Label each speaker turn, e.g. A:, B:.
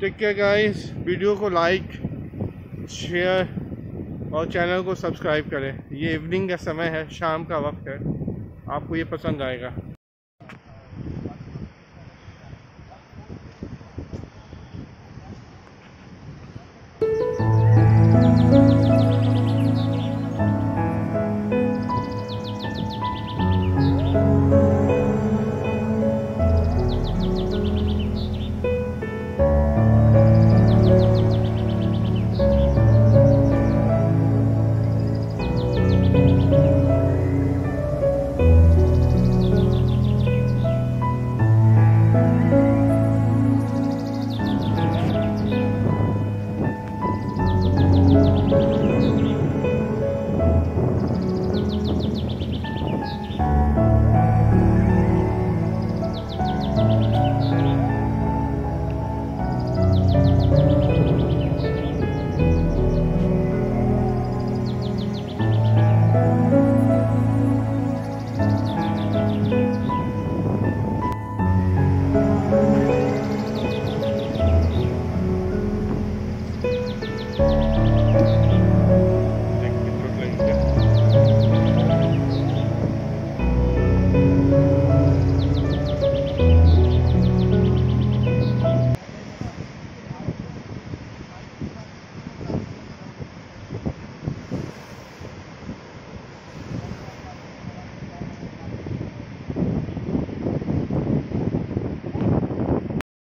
A: Take care guys video को like share और channel को सब्सक्राइब करें. ये इवनिंग का समय है, शाम का वक्त है. आपको ये पसंद आएगा.